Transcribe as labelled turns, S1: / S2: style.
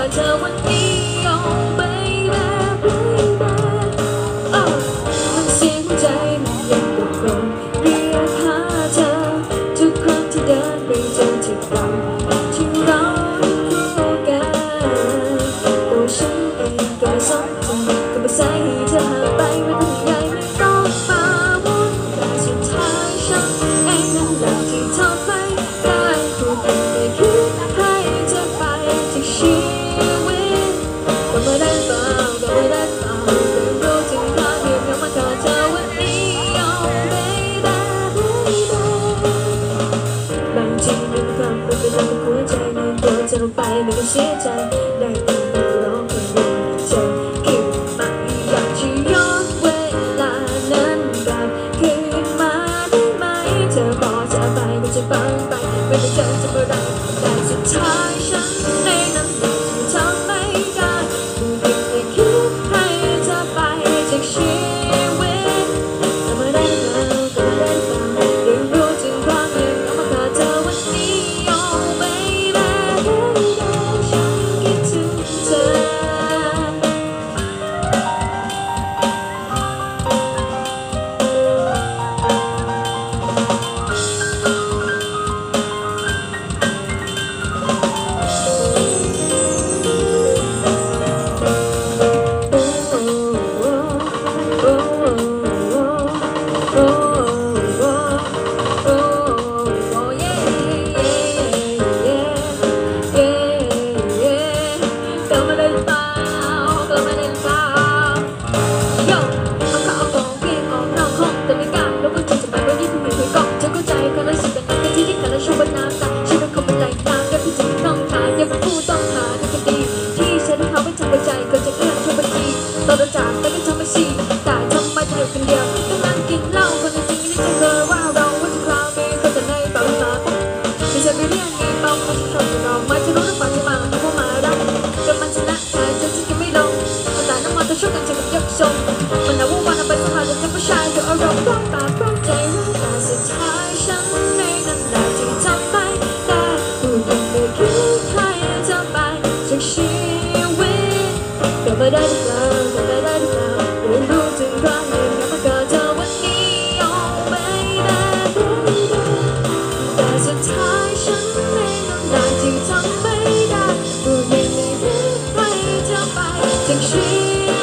S1: วันนี้ oh baby baby อ้วมันเสียงหัวใจมันยังตะโกนเรียกหาเธอทุกครั้งที่เดินไปเจอที่เรา เธอไป ตอนจากแต่ก็ทำไม่ชีแต่ทำไมเธอคนเดียวต้องนั่งกินเหล้า มันเอาว่าวันเป็นสหายกับผู้ชายด้วอารมณ์ร้องตาร้องใจร้อตาสุดท้ายฉันในนั้นแหลที่ทำไปแต่ผู้คนไม่คิดใครจะไปจากชีวิตกลัมาได้หรือากลัมาได้หรือาไม่รู้ถึงรั้งหงแล้กิจอวันนี้เอาไม่ได้แต่สุดท้ายฉันในนั้นแหลที่ทำไปได้ผู้คนไม่คิดใครจะไปจากชี